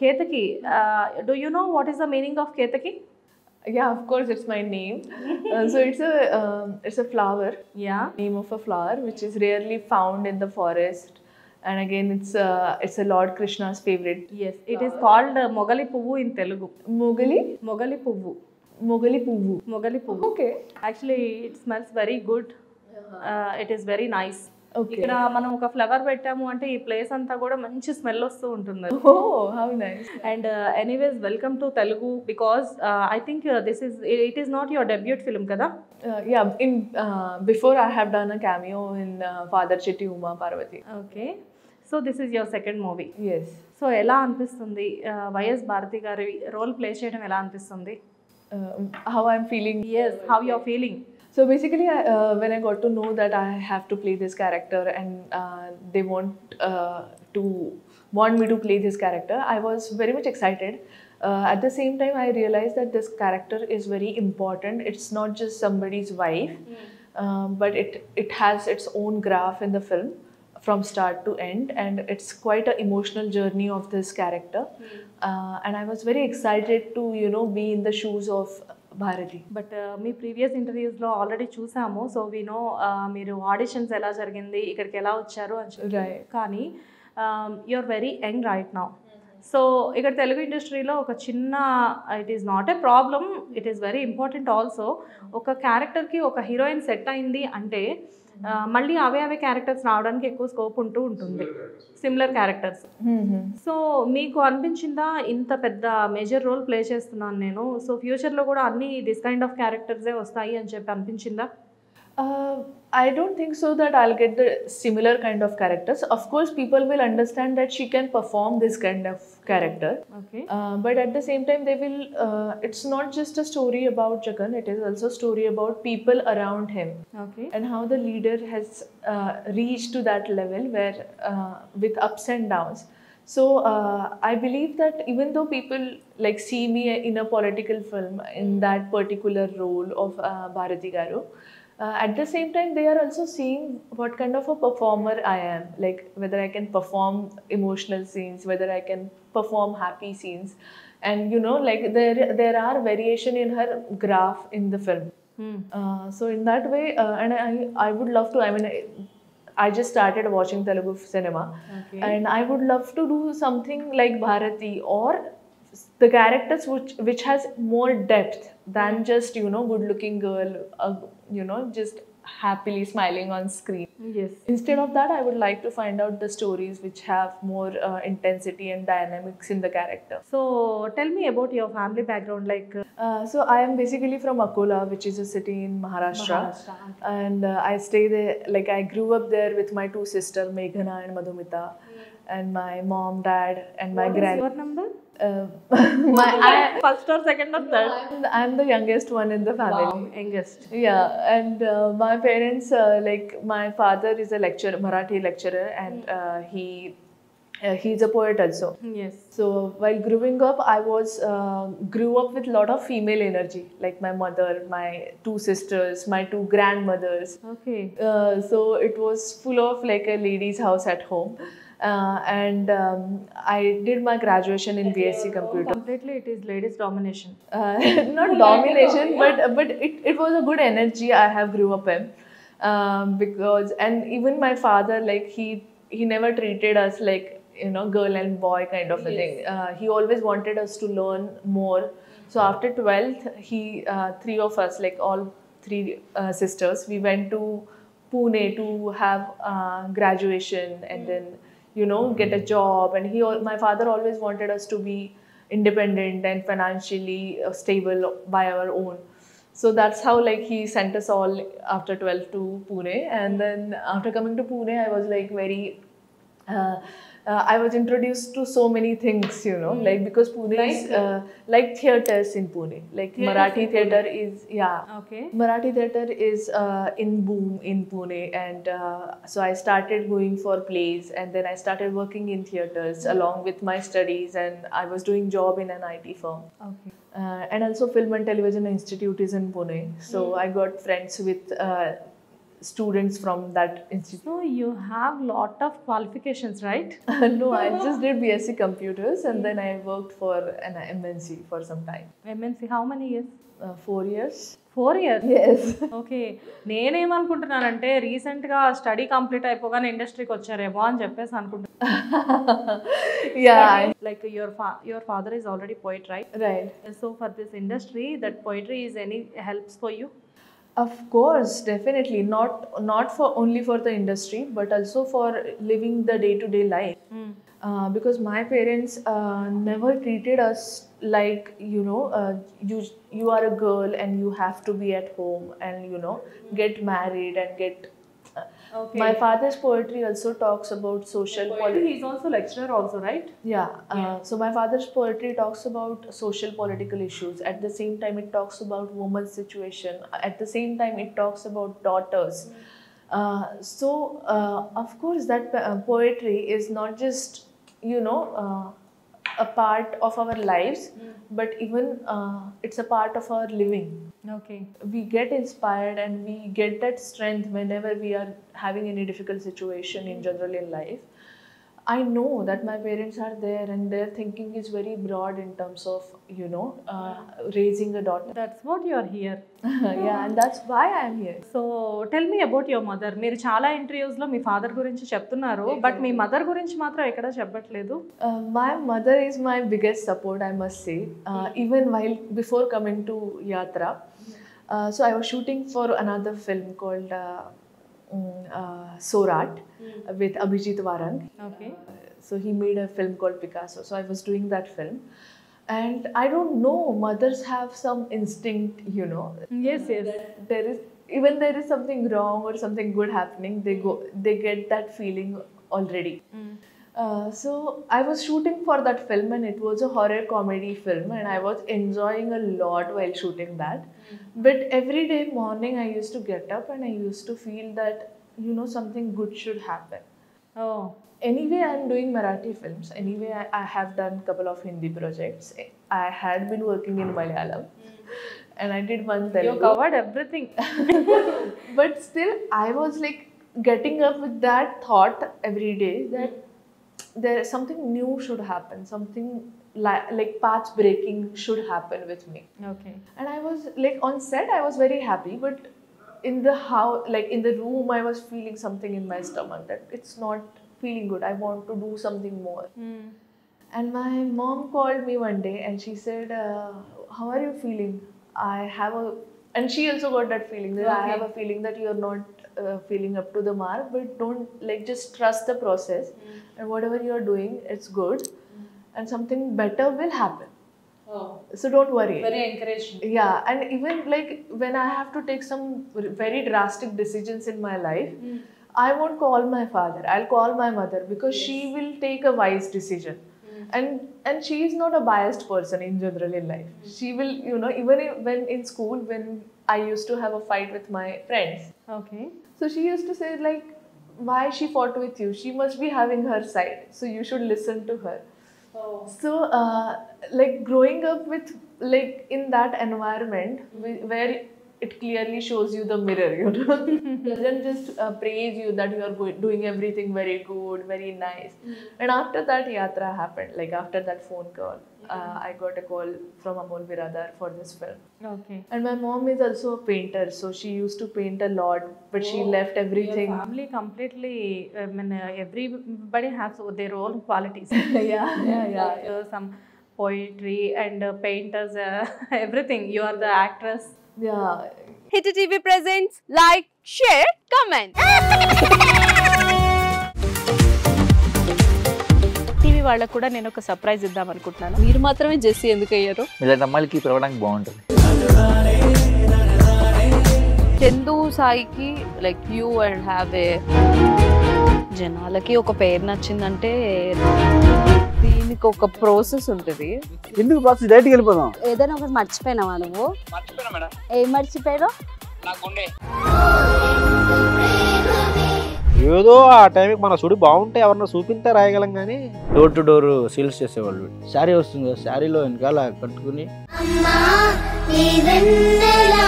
Ketaki. Uh, do you know what is the meaning of Ketaki? Yeah, of course, it's my name. uh, so it's a um, it's a flower. Yeah. Name of a flower which is rarely found in the forest. And again, it's a, it's a Lord Krishna's favorite. Yes, It is flower. called uh, Mogali Puvu in Telugu. Mogali? Mogali Puvu. Mogali Puvu. Mogali Puvu. Okay. Actually, it smells very good. Uh, it is very nice. ఇక్కడ మనం ఒక flower పెట్టాము అంటే ఈ place అంతా కూడా మంచి smell వస్తూ ఉంటుంది. And anyways welcome to Telugu because I think this is it is not your debut film కదా Uh, uh, before I have done a cameo in uh, Father Chitti Uma Parvati. Okay so this is your second movie Yes. సో ఎలా అనిపిస్తుంది YS Bharati గారి role play చేయడం ఎలా అనిపిస్తుంది Uh, how I'm feeling. Yes how your feeling So basically, I, uh, when I got to know that I have to play this character and uh, they want uh, to want me to play this character, I was very much excited. Uh, at the same time, I realized that this character is very important. It's not just somebody's wife, um, but it it has its own graph in the film from start to end, and it's quite an emotional journey of this character. Uh, and I was very excited to you know be in the shoes of Bharati. But me previous ఇంటర్వ్యూస్లో already చూసాము. So we know మీరు auditions ఎలా జరిగింది ఇక్కడికి ఎలా వచ్చారు అని. కానీ you're very young right now so ఇక్కడ తెలుగు ఇండస్ట్రీలో ఒక చిన్న it is not a problem it is very important also ఒక క్యారెక్టర్కి ఒక హీరోయిన్ సెట్ అయింది అంటే మళ్ళీ అవే అవే క్యారెక్టర్స్ రావడానికి ఎక్కువ స్కోప్ ఉంటూ ఉంటుంది. Similar characters. సో మీకు అనిపించిందా ఇంత పెద్ద మేజర్ రోల్ ప్లే చేస్తున్నాను నేను? సో ఫ్యూచర్లో కూడా అన్ని దిస్ కైండ్ ఆఫ్ క్యారెక్టర్సే వస్తాయి అని చెప్పి అనిపించిందా? Uh, I don't think so that I'll get the similar kind of characters. Of course, people will understand that she can perform this kind of character. Okay. Uh, but at the same time, they will. Uh, it's not just a story about Jagan. It is also a story about people around him. Okay. And how the leader has uh, reached to that level where, uh, with ups and downs. So uh, I believe that even though people like see me in a political film in that particular role of uh, Bharathi Garu, uh, at the same time they are also seeing what kind of a performer I am, like whether I can perform emotional scenes, whether I can perform happy scenes, and you know, like there there are variation in her graph in the film. Uh, so in that way, uh, and I, I would love to. I mean, I, I just started watching Telugu cinema, okay and I would love to do something like Bharathi or the characters which which has more depth than just you know good looking girl uh, you know just happily smiling on screen. Yes. Instead of that i would like to find out the stories which have more uh, intensity and dynamics in the character. So tell me about your family background like uh, uh so i am basically from akola which is a city in maharashtra, maharashtra. and uh, i stay there like i grew up there with my two sisters meghana and madhumita. Mm and my mom, dad, and my grand. What is your number? Uh, my I, first or second or third. I'm, I'm, the youngest one in the family. Wow, youngest. Yeah, and uh, my parents, uh, like my father is a lecturer, Marathi lecturer, and hmm. uh, he uh, he's a poet also. Yes. So while growing up, I was uh, grew up with a lot of female energy, like my mother, my two sisters, my two grandmothers. Okay. Uh, so it was full of like a lady's house at home. Uh, and um, I did my graduation in BSc computer. Completely, it is ladies' domination. Uh, not domination, but but it, it was a good energy I have grew up in, um, because and even my father like he he never treated us like you know girl and boy kind of a thing. Uh, he always wanted us to learn more. So after 12th, he uh, three of us like all three uh, sisters we went to Pune to have uh, graduation and then you know get a job. And he my father always wanted us to be independent and financially uh, stable by our own. So that's how like he sent us all after 12 to pune. And then after coming to pune i was like very uh, uh, I was introduced to so many things, you know, mm. like because Pune like, is uh, like theaters in Pune, like theater Marathi theater Pune. is yeah, okay, Marathi theater is uh, in boom in Pune, and uh, so I started going for plays, and then I started working in theaters mm. along with my studies, and I was doing job in an IT firm. Okay. Uh, and also Film and Television Institute is in Pune, so mm. I got friends with uh, students from that institute. So you have lot of qualifications, right? no, I just did BSc computers and then I worked for an MNC for some time. MNC, how many years? Uh, four years. Four years. Okay నేనేమనుకుంటున్నానంటే రీసెంట్గా study complete అయిపోగానే ఇండస్ట్రీకి వచ్చారేమో అని చెప్పేసి అనుకుంటున్నాను yeah. Like your fa your father is already poet right right. So for this industry that poetry is any helps for you Of course, definitely. Not not for only for the industry, but also for living the day to day life. Uh, because my parents uh, never treated us like you know uh, you you are a girl and you have to be at home and you know get married and get. Okay. My father's poetry also talks about social poetry. He's also lecturer also, right? Yeah. Uh, yeah. Uh, so my father's poetry talks about social political issues. At the same time, it talks about woman's situation. At the same time, it talks about daughters. Mm. Uh, so uh, of course that uh, poetry is not just you know uh, a part of our lives, but even uh, it's a part of our living. Okay. We get inspired and we get that strength whenever we are having any difficult situation in general in life. I know that my parents are there and their thinking is very broad in terms of you know raising a daughter that's what you are here and that's why I'm here so tell me about your mother మీరు చాలా ఇంటర్వ్యూస్లో మీ father గురించి చెప్తున్నారు but me mother గురించి మాత్రం ఎక్కడ చెప్పట్లేదు. My mother is my biggest support I must say even while before coming to Yatra so I was shooting for another film called uh, Sorat mm. with Abhijit Warang. Okay. Uh, so he made a film called Picasso. So I was doing that film. And I don't know, mothers have some instinct, you know. Yes, yes. There is even there is something wrong or something good happening, they go they get that feeling already. Mm. Uh, so I was shooting for that film and it was a horror comedy film and I was enjoying a lot while shooting that. Mm. But every day morning I used to get up and I used to feel that you know something good should happen. Oh. Anyway, I'm doing Marathi films. Anyway, I, I have done couple of Hindi projects. I had been working in Malayalam. Mm. And I did one Telugu. You covered everything. but still, I was like getting up with that thought every day that there something new should happen, something li- like path breaking should happen with me. okay And I was like on set, I was very happy, but in the how like in the room, I was feeling something in my stomach that it's not feeling good. I want to do something more. And my mom called me one day and she said, uh, How are you feeling? I have a, and she also got that feeling that I have a feeling that you're not uh, feeling up to the mark but don't like just trust the process mm. and whatever you're doing it's good mm. and something better will happen Oh. So don't worry. Very encouraging. Yeah, and even like when I have to take some very drastic decisions in my life, mm. I won't call my father. I'll call my mother because yes. she will take a wise decision. And and she is not a biased person in general in life. She will, you know, even if, when in school when I used to have a fight with my friends. okay So she used to say like, why she fought with you? She must be having her side. So you should listen to her. oh. So, uh, like growing up with like in that environment wh- where it clearly shows you the mirror, you know. doesn't just uh, praise you that you are doing everything very good, very nice. Mm-hmm. And after that yatra happened, like after that phone call, uh, I got a call from Amol Biradar for this film. Okay. And my mom is also a painter, so she used to paint a lot, but oh, she left everything. Your family completely, I mean, uh, everybody has their own qualities. yeah, yeah, yeah. yeah. Uh, some poetry and painters everything you are the actress Yeah, hit TV presents like share comment TV వాళ్ళకు కూడా నేను ఒక surprise ఇద్దాం అనుకుంటున్నాను. మీరు మాత్రమే Jessie ఎందుకు అయ్యారు? ఇలాంటి అమ్మాయిలకి పిలవడానికి బాగుంటుంది. చందు సాయికి like you and have a జనాలకి ఒక పేరు నచ్చిందంటే దీనికి ఒక ప్రాసెస్ ఉంటుంది. ఎందుకు బాక్స్ డైరెక్ట్కి వెళ్ళిపోదాం. ఏదైనా ఒకటి మర్చిపోయినావా నువ్వు? ఏం మర్చిపోయావు ఏదో ఆ టైంకి మన సుడి బాగుంటే ఎవరన్నా చూపిస్తే రాయగలం కానీ డోర్ టు డోర్ సేల్స్ చేసేవాళ్ళు. శారీ వస్తుంది కదా శారీలో వెనకాల కట్టుకుని. అమ్మా నీ వెన్నెలా?